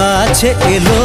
কাছে এলো।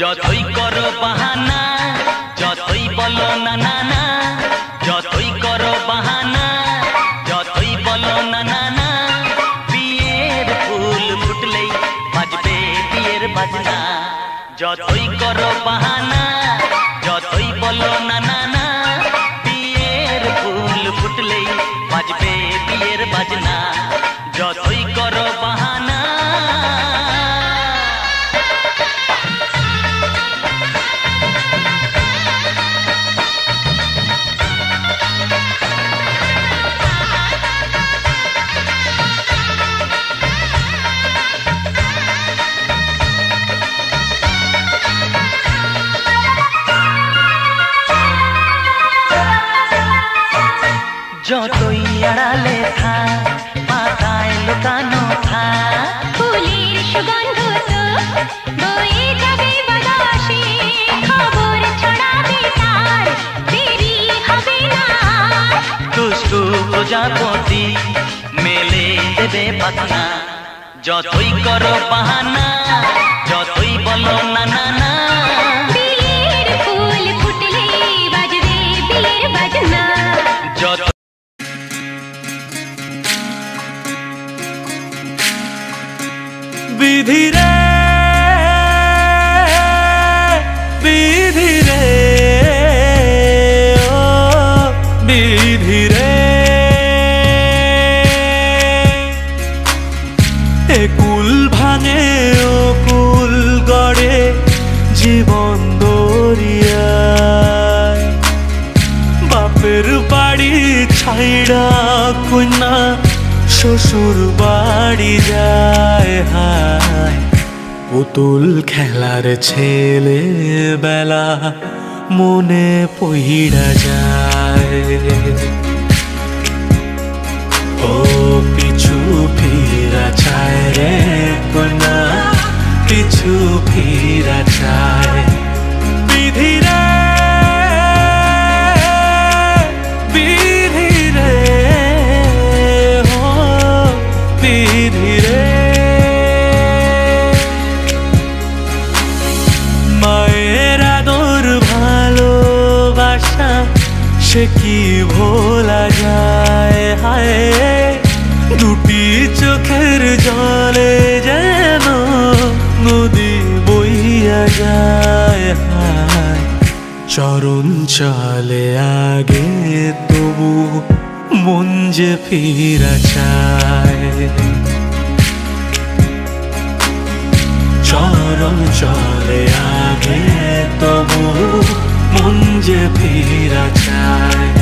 যতই কর বাহানা, যতই বলো না না না যতই কর বাহানা, যতই বলো না না না বিয়ের ফুল ফুটলেই বাজবে বিয়ের বাজনা। যতই কর বাহানা, যতই বলো না না যতই আড়ালে থা পাতায় লুকানো থা। ফুলের সুগন্ধ তো বয়ে যাবে বাতাসে খবর ছড়াবে তার দেরি হবে না। দুষ্টু প্রজাপতি মেলে দেবে পাখনা যতই করো বাহানা যতই বলো না বিধিরে বিধিরে শ্বশুর বাড়ি যায়, হায়। পুতুল খেলার ছেলে বেলা মনে পইড়া যায়। ও পিছু ফিরা চায় রে কন্যা, পিছু ফিরা চায়। সে কি ভোলা যায়? হায়, দুটি চোখের জলে যেন নদী বইয়া যায়। হায়, চরণ চলে আগে, তবু মন যে ফিরা চায়। চরণ চলে আগে, তবু মন যে ফিরা চায়